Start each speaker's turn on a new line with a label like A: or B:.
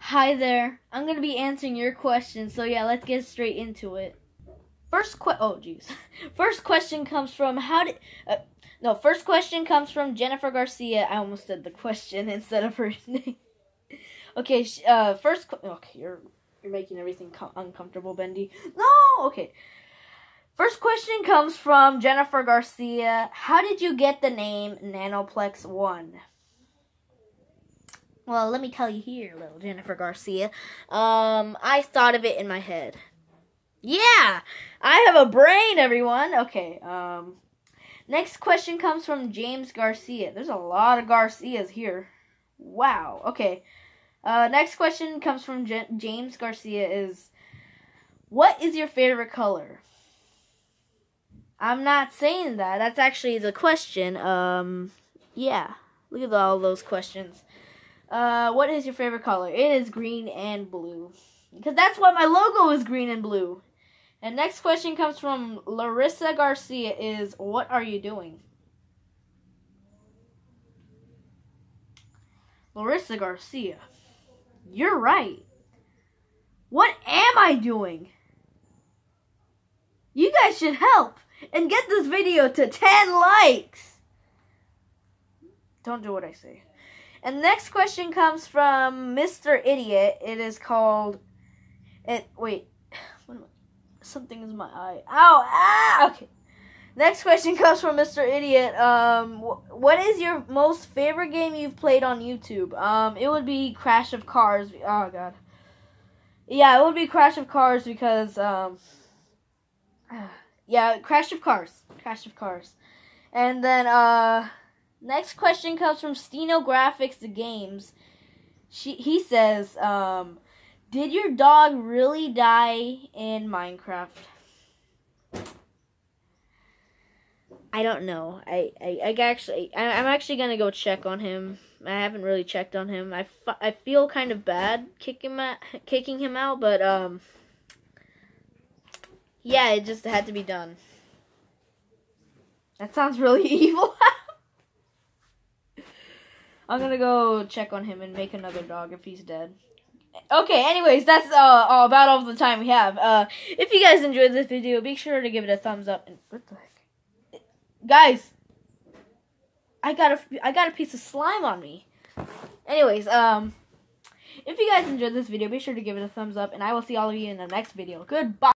A: Hi there. I'm gonna be answering your questions. So yeah, let's get straight into it. First que- oh jeez. First question comes from how did uh, no, first question comes from Jennifer Garcia. I almost said the question instead of her name. okay, uh first qu- okay, you're you're making everything com- uncomfortable, Bendy. No, okay. First question comes from Jennifer Garcia. How did you get the name Nanoplex 1? Well, let me tell you here, little Jennifer Garcia. Um, I thought of it in my head. Yeah, I have a brain, everyone. Okay, um, next question comes from James Garcia. There's a lot of Garcias here. Wow, okay. Uh, next question comes from J- James Garcia is, what is your favorite color? I'm not saying that. That's actually the question. Um, yeah. Look at all those questions. Uh, what is your favorite color? It is green and blue. Because that's why my logo is green and blue. And next question comes from Larissa Garcia is what are you doing? Larissa Garcia. You're right. What am I doing? You guys should help and get this video to 10 likes. Don't do what I say. And next question comes from Mr. Idiot. It is called it wait. Something is my eye. Ow! Ah! Okay. Next question comes from Mr. Idiot. Um, wh- what is your most favorite game you've played on YouTube? Um, it would be Crash of Cars. Oh god. Yeah, it would be Crash of Cars because um. Yeah, Crash of Cars. Crash of Cars. And then uh next question comes from Steno Graphics the Games. She he says, um, did your dog really die in Minecraft? I don't know. I, I, I actually I, I'm actually gonna go check on him. I haven't really checked on him. I, I feel kind of bad kicking him kicking him out, but um yeah, it just had to be done. That sounds really evil. I'm gonna go check on him and make another dog if he's dead. Okay, anyways, that's uh, all about all the time we have. Uh, if you guys enjoyed this video, be sure to give it a thumbs up. And what the heck, guys? I got a I got a piece of slime on me. Anyways, um, if you guys enjoyed this video, be sure to give it a thumbs up, and I will see all of you in the next video. Goodbye.